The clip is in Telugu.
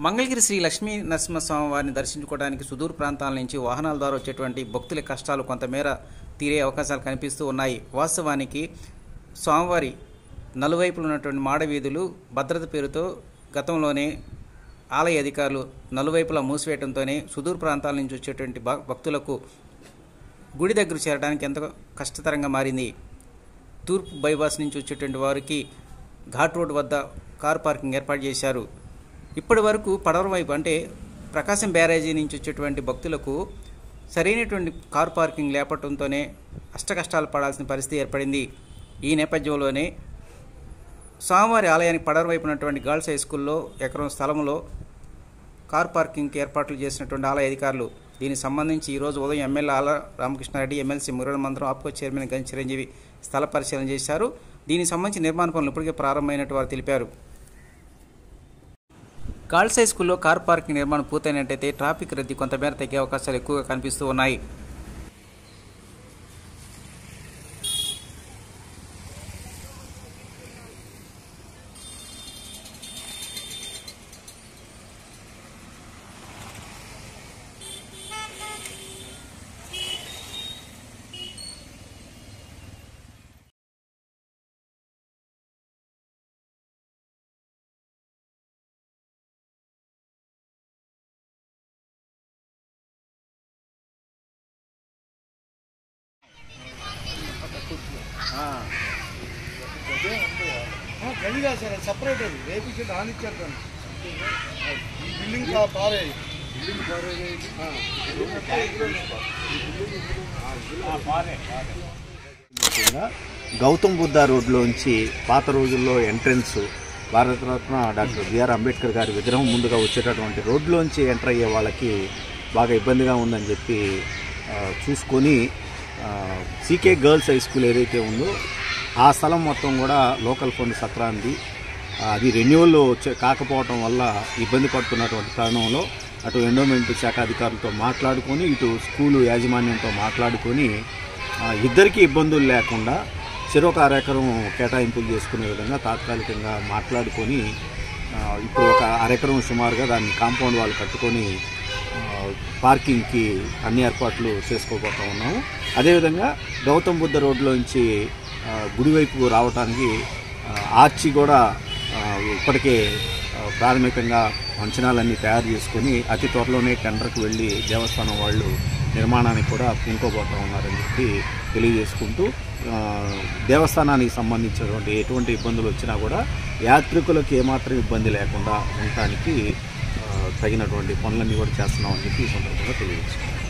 మంగళగిరి శ్రీ లక్ష్మీ నరసింహస్వామి వారిని దర్శించుకోవడానికి సుదూర ప్రాంతాల నుంచి వాహనాల ద్వారా వచ్చేటువంటి భక్తుల కష్టాలు కొంతమేర తీరే అవకాశాలు కనిపిస్తూ ఉన్నాయి. వాస్తవానికి స్వామివారి నలువైపులు ఉన్నటువంటి మాడవీధులు భద్రత పేరుతో గతంలోనే ఆలయ అధికారులు నలువైపులా మూసివేయడంతోనే సుదూర ప్రాంతాల నుంచి వచ్చేటువంటి భక్తులకు గుడి దగ్గర చేరడానికి ఎంతో కష్టతరంగా మారింది. తూర్పు బైపాస్ నుంచి వచ్చేటువంటి వారికి ఘాట్ రోడ్ వద్ద కార్ పార్కింగ్ ఏర్పాటు చేశారు. ఇప్పటి వరకు పడవర వైపు అంటే ప్రకాశం బ్యారేజీ నుంచి వచ్చేటువంటి భక్తులకు సరైనటువంటి కార్ పార్కింగ్ లేపటంతోనే అష్టకష్టాలు పడాల్సిన పరిస్థితి ఏర్పడింది. ఈ నేపథ్యంలోనే స్వామివారి ఆలయానికి పడవ వైపు ఉన్నటువంటి గర్ల్స్ హై స్కూల్లో ఎకరం స్థలంలో కార్ పార్కింగ్కి ఏర్పాట్లు చేసినటువంటి ఆలయ అధికారులు. దీనికి సంబంధించి ఈరోజు ఉదయం ఎమ్మెల్యే ఆల రామకృష్ణారెడ్డి ఎమ్మెల్సీ మురళ మంత్రం ఆప్కో చైర్మన్ గంజి చిరంజీవి స్థల పరిశీలన చేశారు. దీనికి సంబంధించి నిర్మాణ పనులు ఇప్పటికే ప్రారంభమైనట్టు వారు తెలిపారు. గర్ల్స్ హై స్కూల్లో కార్ పార్కింగ్ నిర్మాణం పూర్తయినట్టయితే ట్రాఫిక్ రద్దీ కొంతమేర తగ్గే అవకాశాలు ఎక్కువగా కనిపిస్తూ ఉన్నాయి. గది కాదు సార్ అది సపరేట్ అది. రేపు ఇచ్చి దాన్ని. ఈ బిల్డింగ్ పారే. బిల్డింగ్ పారే గౌతమ్ బుద్ధ రోడ్లోంచి పాత రోజుల్లో entrance Bharat Ratna doctor BR Ambedkar గారి విగ్రహం ముందుగా వచ్చేటటువంటి రోడ్లోంచి ఎంటర్ అయ్యే వాళ్ళకి బాగా ఇబ్బందిగా ఉందని చెప్పి చూసుకొని సీకే గర్ల్స్ హై స్కూల్ ఏదైతే ఉందో ఆ స్థలం మొత్తం కూడా లోకల్ ఫండ్ సత్రాంది అది రెన్యువల్ కాకపోవటం వల్ల ఇబ్బంది పడుతున్నటువంటి తరుణంలో అటు ఎండోమెంట్ శాఖ అధికారులతో మాట్లాడుకొని ఇటు స్కూలు యాజమాన్యంతో మాట్లాడుకొని ఇద్దరికీ ఇబ్బందులు లేకుండా చెరొక అరెకరం కేటాయింపులు చేసుకునే విధంగా తాత్కాలికంగా మాట్లాడుకొని ఇప్పుడు ఒక అరెకరం సుమారుగా దాన్ని కాంపౌండ్ వాళ్ళు కట్టుకొని పార్కింగ్కి అన్ని ఏర్పాట్లు చేసుకోబోతా ఉన్నాము. అదేవిధంగా గౌతమ్ బుద్ధ రోడ్లోంచి గుడివైపు రావడానికి ఆర్చి కూడా ఇప్పటికే ప్రాథమికంగా అంచనాలన్నీ తయారు చేసుకొని అతి త్వరలోనే టెండర్కి వెళ్ళి దేవస్థానం వాళ్ళు నిర్మాణానికి కూడా పూనుకోబోతూ ఉన్నారని చెప్పి తెలియజేసుకుంటూ దేవస్థానానికి సంబంధించినటువంటి ఎటువంటి ఇబ్బందులు వచ్చినా కూడా యాత్రికులకు ఏమాత్రం ఇబ్బంది లేకుండా ఉండటానికి తగినటువంటి పనులన్నీ కూడా చేస్తున్నామని చెప్పి ఈ సందర్భంగా తెలియజేసుకుంటాం